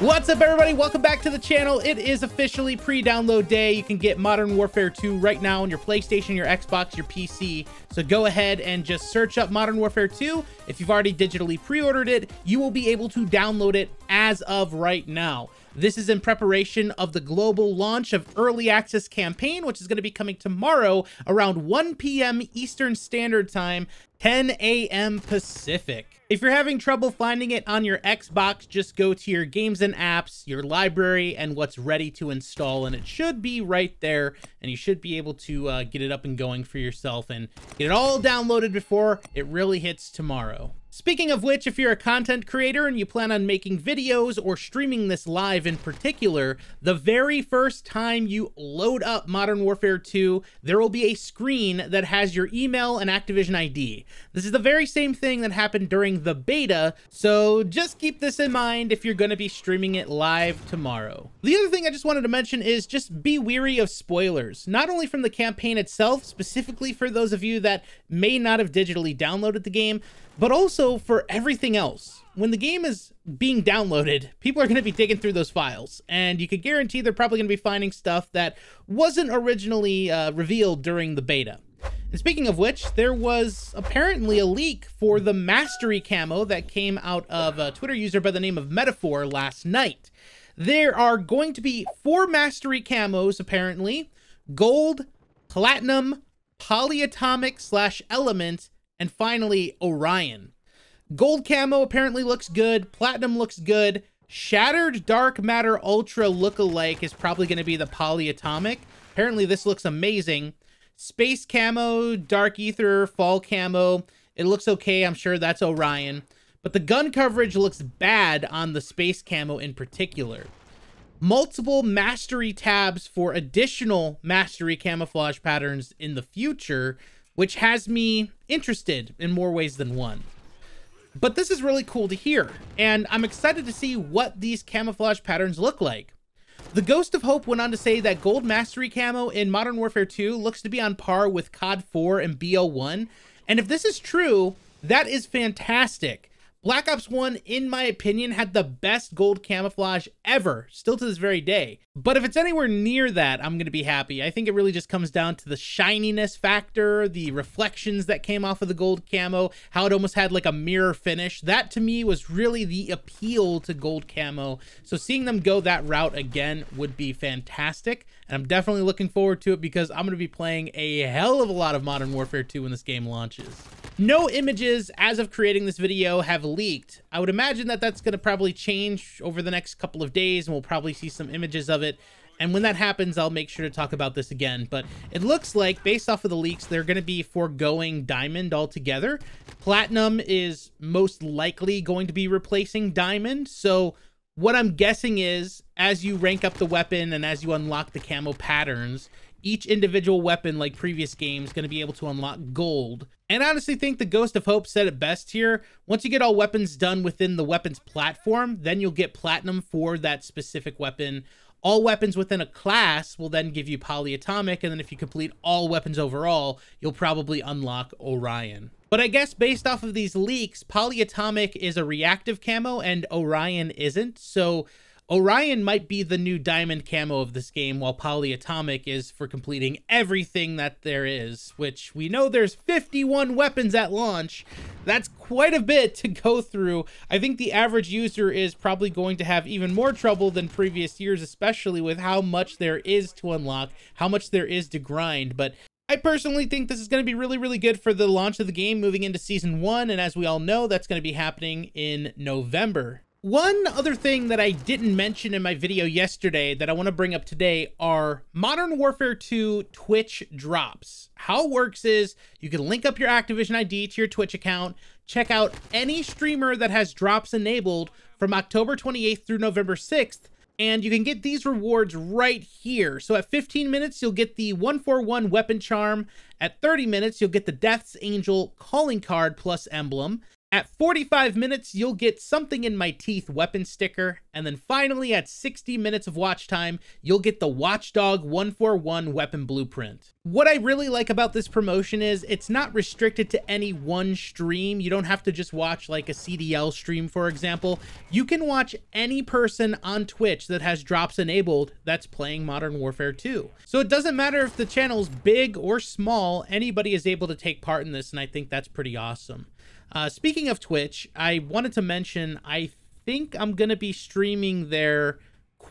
What's up, everybody? Welcome back to the channel. It is officially pre-download day. You can get Modern Warfare 2 right now on your PlayStation, your Xbox, your PC. So go ahead and just search up Modern Warfare 2. If you've already digitally pre-ordered it, you will be able to download it as of right now. This is in preparation of the global launch of Early Access campaign, which is going to be coming tomorrow around 1 p.m. Eastern Standard Time, 10 a.m. Pacific. If you're having trouble finding it on your Xbox, just go to your games and apps, your library, and what's ready to install, and it should be right there, and you should be able to uh, get it up and going for yourself and get it all downloaded before it really hits tomorrow. Speaking of which, if you're a content creator and you plan on making videos or streaming this live in particular, the very first time you load up Modern Warfare 2, there will be a screen that has your email and Activision ID. This is the very same thing that happened during the beta, so just keep this in mind if you're going to be streaming it live tomorrow. The other thing I just wanted to mention is just be weary of spoilers, not only from the campaign itself, specifically for those of you that may not have digitally downloaded the game, but also for everything else. When the game is being downloaded, people are going to be digging through those files, and you can guarantee they're probably going to be finding stuff that wasn't originally uh, revealed during the beta. And speaking of which, there was apparently a leak for the Mastery camo that came out of a Twitter user by the name of Metaphor last night. There are going to be four Mastery camos, apparently. Gold, Platinum, Polyatomic slash Element, and finally, Orion. Gold camo apparently looks good. Platinum looks good. Shattered Dark Matter Ultra look-alike is probably going to be the polyatomic. Apparently this looks amazing. Space camo, Dark Ether, Fall camo. It looks okay. I'm sure that's Orion. But the gun coverage looks bad on the space camo in particular. Multiple mastery tabs for additional mastery camouflage patterns in the future which has me interested in more ways than one. But this is really cool to hear, and I'm excited to see what these camouflage patterns look like. The Ghost of Hope went on to say that Gold Mastery camo in Modern Warfare 2 looks to be on par with COD 4 and BO1, and if this is true, that is fantastic. Black Ops 1, in my opinion, had the best gold camouflage ever, still to this very day. But if it's anywhere near that, I'm going to be happy. I think it really just comes down to the shininess factor, the reflections that came off of the gold camo, how it almost had like a mirror finish. That to me was really the appeal to gold camo. So seeing them go that route again would be fantastic. And I'm definitely looking forward to it because I'm going to be playing a hell of a lot of Modern Warfare 2 when this game launches. No images as of creating this video have leaked. I would imagine that that's going to probably change over the next couple of days and we'll probably see some images of it. And when that happens, I'll make sure to talk about this again. But it looks like, based off of the leaks, they're going to be foregoing Diamond altogether. Platinum is most likely going to be replacing Diamond. So what I'm guessing is, as you rank up the weapon and as you unlock the camo patterns, each individual weapon, like previous games, going to be able to unlock gold. And I honestly think the Ghost of Hope said it best here. Once you get all weapons done within the weapons platform, then you'll get platinum for that specific weapon. All weapons within a class will then give you polyatomic, and then if you complete all weapons overall, you'll probably unlock Orion. But I guess based off of these leaks, polyatomic is a reactive camo and Orion isn't. So Orion might be the new diamond camo of this game, while Polyatomic is for completing everything that there is, which we know there's 51 weapons at launch. That's quite a bit to go through. I think the average user is probably going to have even more trouble than previous years, especially with how much there is to unlock, how much there is to grind. But I personally think this is going to be really, really good for the launch of the game moving into Season 1, and as we all know, that's going to be happening in November. One other thing that I didn't mention in my video yesterday that I want to bring up today are Modern Warfare 2 Twitch drops. How it works is you can link up your Activision ID to your Twitch account, check out any streamer that has drops enabled from October 28th through November 6th, and you can get these rewards right here. So at 15 minutes, you'll get the 141 weapon charm. At 30 minutes, you'll get the Death's Angel calling card plus emblem. At 45 minutes, you'll get something in my teeth weapon sticker. And then finally, at 60 minutes of watch time, you'll get the Watchdog 141 weapon blueprint. What I really like about this promotion is it's not restricted to any one stream. You don't have to just watch like a CDL stream, for example. You can watch any person on Twitch that has drops enabled that's playing Modern Warfare 2. So it doesn't matter if the channel's big or small, anybody is able to take part in this, and I think that's pretty awesome. Uh, speaking of Twitch, I wanted to mention I think I'm going to be streaming there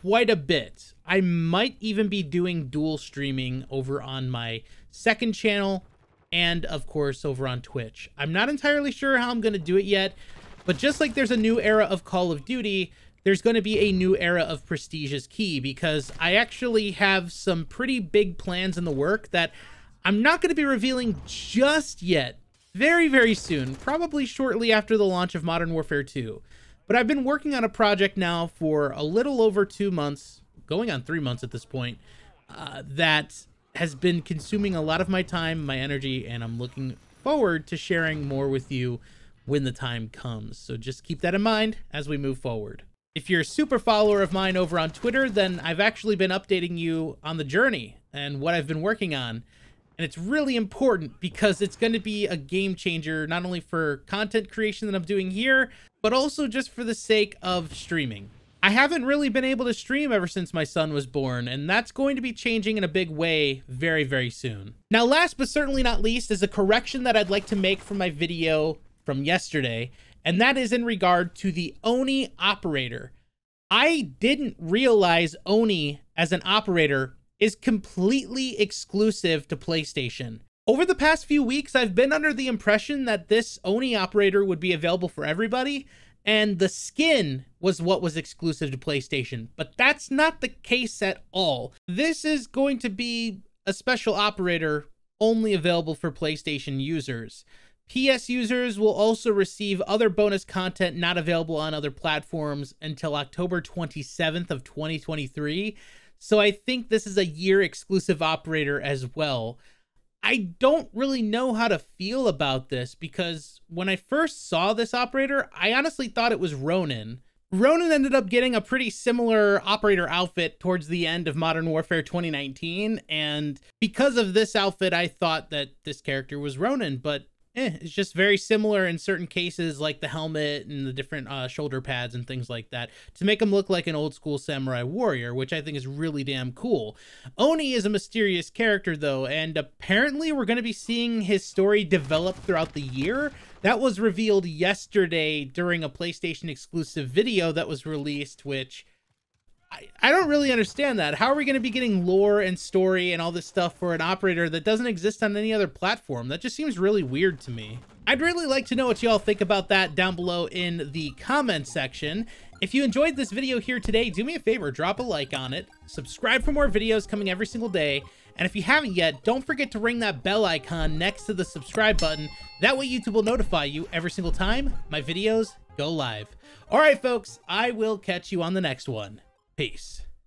quite a bit. I might even be doing dual streaming over on my second channel and, of course, over on Twitch. I'm not entirely sure how I'm going to do it yet, but just like there's a new era of Call of Duty, there's going to be a new era of Prestige is Key because I actually have some pretty big plans in the work that I'm not going to be revealing just yet very, very soon, probably shortly after the launch of Modern Warfare 2. But I've been working on a project now for a little over two months, going on three months at this point, uh, that has been consuming a lot of my time, my energy, and I'm looking forward to sharing more with you when the time comes. So just keep that in mind as we move forward. If you're a super follower of mine over on Twitter, then I've actually been updating you on the journey and what I've been working on. And it's really important because it's going to be a game changer, not only for content creation that I'm doing here, but also just for the sake of streaming. I haven't really been able to stream ever since my son was born, and that's going to be changing in a big way very, very soon. Now, last but certainly not least is a correction that I'd like to make from my video from yesterday, and that is in regard to the Oni operator. I didn't realize Oni as an operator is completely exclusive to PlayStation. Over the past few weeks, I've been under the impression that this Oni operator would be available for everybody, and the skin was what was exclusive to PlayStation. But that's not the case at all. This is going to be a special operator only available for PlayStation users. PS users will also receive other bonus content not available on other platforms until October 27th of 2023. So I think this is a year exclusive operator as well. I don't really know how to feel about this because when I first saw this operator, I honestly thought it was Ronin. Ronin ended up getting a pretty similar operator outfit towards the end of Modern Warfare 2019, and because of this outfit, I thought that this character was Ronin, but eh, it's just very similar in certain cases, like the helmet and the different uh, shoulder pads and things like that, to make him look like an old school samurai warrior, which I think is really damn cool. Oni is a mysterious character, though, and apparently we're going to be seeing his story develop throughout the year. That was revealed yesterday during a PlayStation exclusive video that was released, which I, don't really understand that. How are we going to be getting lore and story and all this stuff for an operator that doesn't exist on any other platform? That just seems really weird to me. I'd really like to know what y'all think about that down below in the comment section. If you enjoyed this video here today, do me a favor, drop a like on it, subscribe for more videos coming every single day, and if you haven't yet, don't forget to ring that bell icon next to the subscribe button. That way YouTube will notify you every single time my videos go live. All right, folks, I will catch you on the next one. Peace.